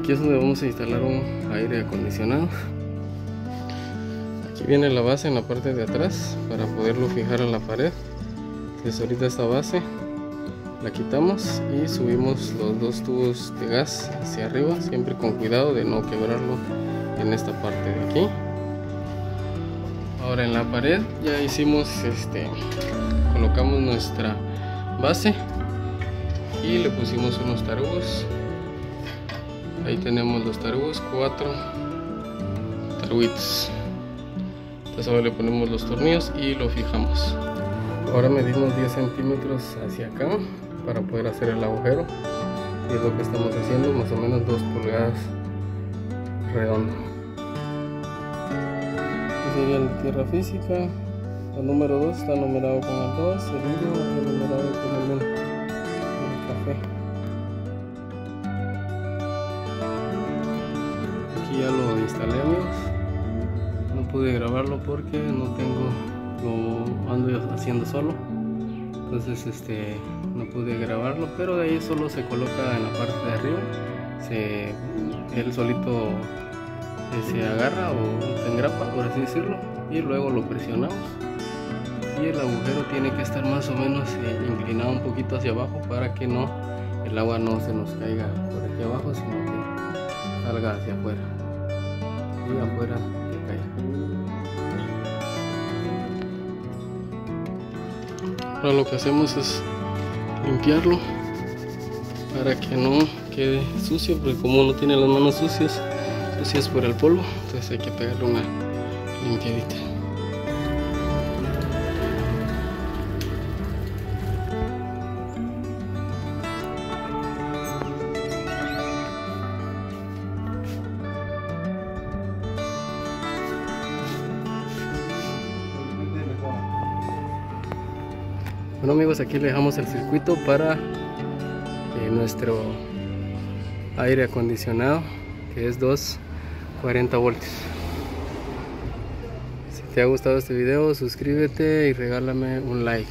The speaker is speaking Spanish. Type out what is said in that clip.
aquí es donde vamos a instalar un aire acondicionado. Aquí viene la base en la parte de atrás para poderlo fijar en la pared entonces ahorita esta base. La quitamos y subimos los dos tubos de gas hacia arriba siempre con cuidado de no quebrarlo en esta parte de aquí. Ahora en la pared ya hicimos este colocamos nuestra base y le pusimos unos tarugos ahí tenemos los tarugos cuatro taruguitos entonces ahora le ponemos los tornillos y lo fijamos. Ahora medimos 10 centímetros hacia acá para poder hacer el agujero. Y es lo que estamos haciendo más o menos 2 pulgadas redondo. Este sería la tierra física. El número 2 está numerado con el 2 el 1 está numerado con el 1 el café no pude grabarlo porque no tengo lo ando haciendo solo. Entonces este no pude grabarlo pero de ahí solo se coloca en la parte de arriba. Se, él solito eh, se agarra o se engrapa por así decirlo y luego lo presionamos. Y el agujero tiene que estar más o menos eh, inclinado un poquito hacia abajo para que no el agua no se nos caiga por aquí abajo sino que salga hacia afuera afuera. Ahora lo que hacemos es limpiarlo para que no quede sucio porque como no tiene las manos sucias sucias por el polvo entonces hay que pegarle una limpiadita Bueno amigos, aquí le dejamos el circuito para eh, nuestro aire acondicionado que es 240 voltios. Si te ha gustado este video, suscríbete y regálame un like.